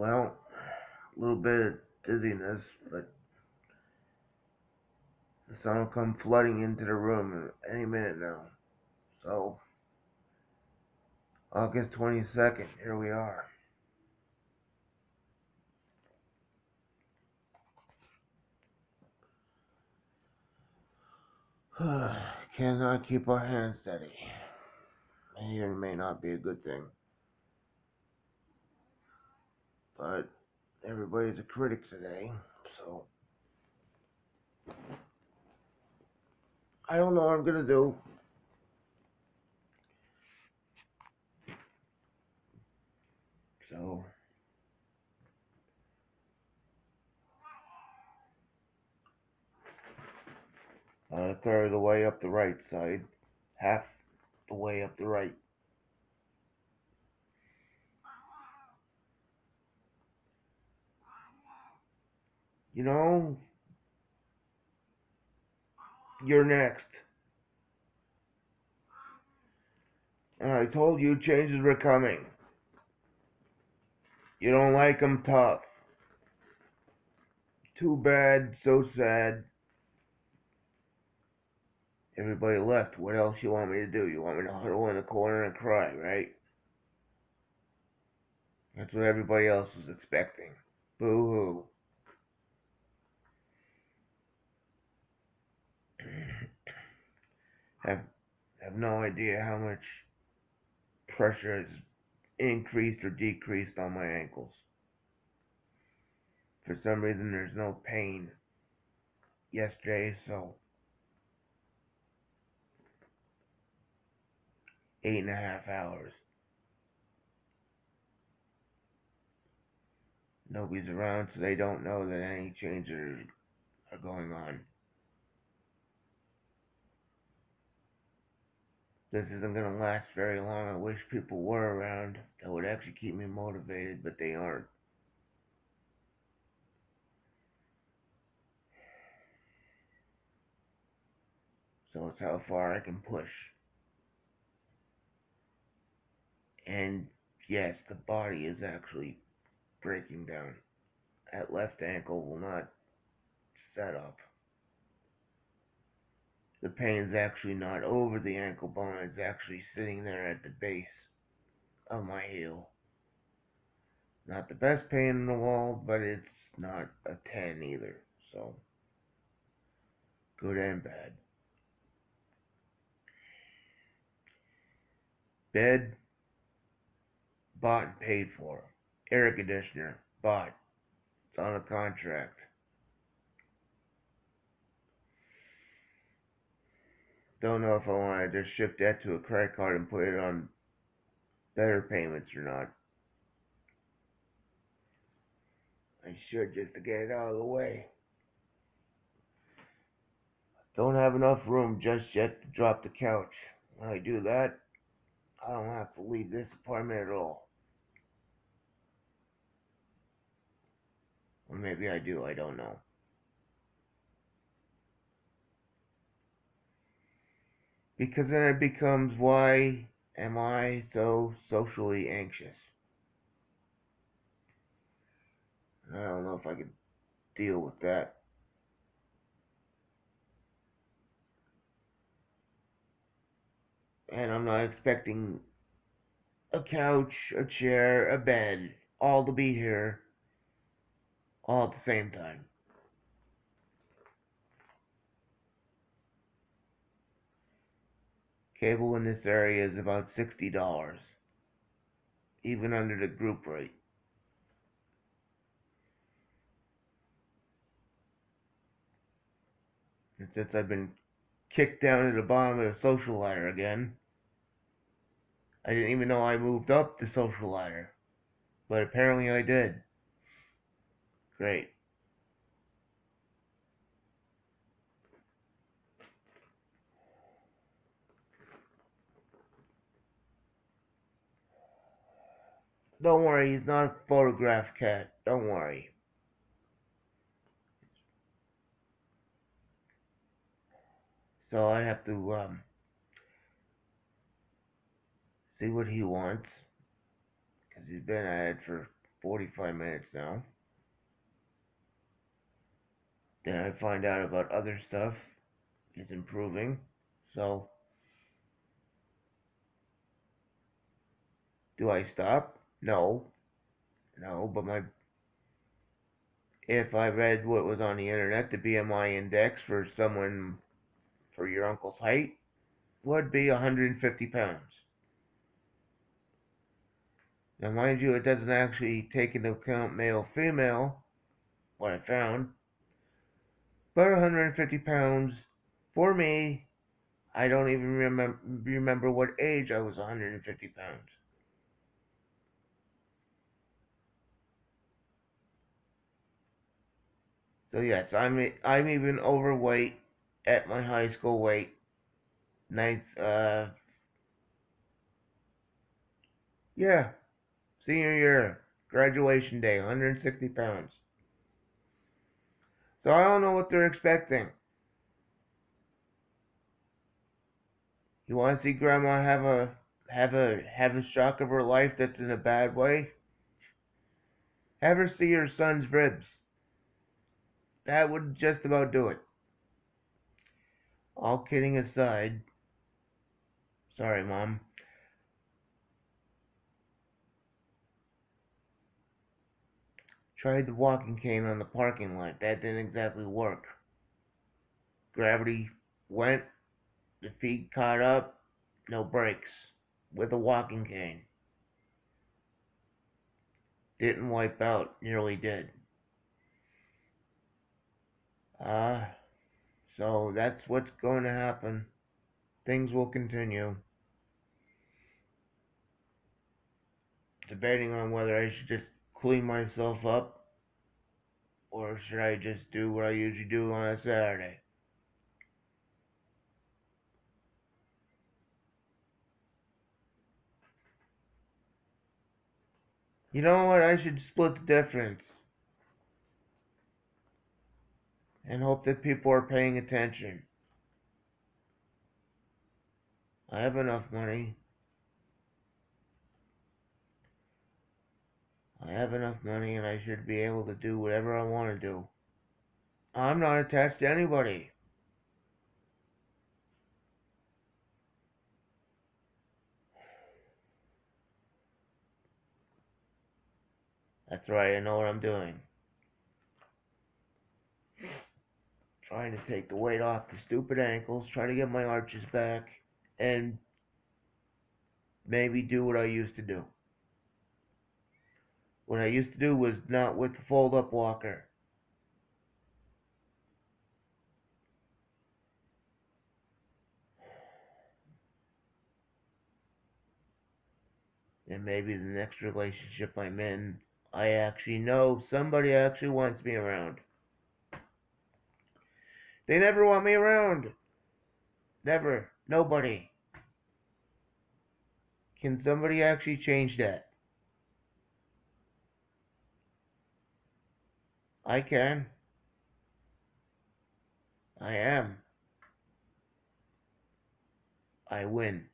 Well, a little bit of dizziness, but the sun will come flooding into the room any minute now. So, August 22nd, here we are. Cannot keep our hands steady. May or may not be a good thing. But everybody's a critic today, so I don't know what I'm gonna do. So I'm a third of the way up the right side, half the way up the right. You know, you're next. And I told you changes were coming. You don't like them tough. Too bad, so sad. Everybody left. What else you want me to do? You want me to huddle in a corner and cry, right? That's what everybody else was expecting. Boo hoo. Have have no idea how much pressure has increased or decreased on my ankles. For some reason, there's no pain yesterday, so eight and a half hours. Nobody's around, so they don't know that any changes are going on. This isn't going to last very long. I wish people were around that would actually keep me motivated, but they aren't. So it's how far I can push. And yes, the body is actually breaking down. That left ankle will not set up. The pain's actually not over the ankle bone, it's actually sitting there at the base of my heel. Not the best pain in the world, but it's not a 10 either, so good and bad. Bed Bought and paid for. Air conditioner. Bought. It's on a contract. Don't know if I want to just shift that to a credit card and put it on better payments or not. I should just to get it out of the way. Don't have enough room just yet to drop the couch. When I do that, I don't have to leave this apartment at all. Or maybe I do, I don't know. Because then it becomes why am I so socially anxious? I don't know if I could deal with that. And I'm not expecting a couch, a chair, a bed, all to be here all at the same time. Cable in this area is about $60, even under the group rate. And since I've been kicked down to the bottom of the social ladder again, I didn't even know I moved up the social ladder, but apparently I did. Great. Don't worry, he's not a photograph cat. Don't worry. So I have to um, see what he wants. Because he's been at it for 45 minutes now. Then I find out about other stuff. It's improving. So, do I stop? No. No, but my. If I read what was on the internet, the BMI index for someone for your uncle's height would be 150 pounds. Now, mind you, it doesn't actually take into account male female, what I found. But 150 pounds for me, I don't even remember remember what age I was 150 pounds. So yes, I'm I'm even overweight at my high school weight. Nice, uh, yeah, senior year, graduation day, 160 pounds. So I don't know what they're expecting. You want to see grandma have a have a have a shock of her life that's in a bad way? Have her see her son's ribs. That would just about do it. All kidding aside. Sorry, Mom. Tried the walking cane on the parking lot. That didn't exactly work. Gravity went, the feet caught up, no brakes, with a walking cane. Didn't wipe out, nearly did. Uh, so that's what's going to happen. Things will continue. Debating on whether I should just clean myself up or should I just do what I usually do on a Saturday? You know what? I should split the difference. And hope that people are paying attention. I have enough money. I have enough money and I should be able to do whatever I want to do. I'm not attached to anybody. That's right, I know what I'm doing. Trying to take the weight off the stupid ankles, trying to get my arches back, and maybe do what I used to do. What I used to do was not with the fold up walker. And maybe the next relationship I'm in, I actually know somebody actually wants me around. They never want me around. Never. Nobody. Can somebody actually change that? I can. I am. I win.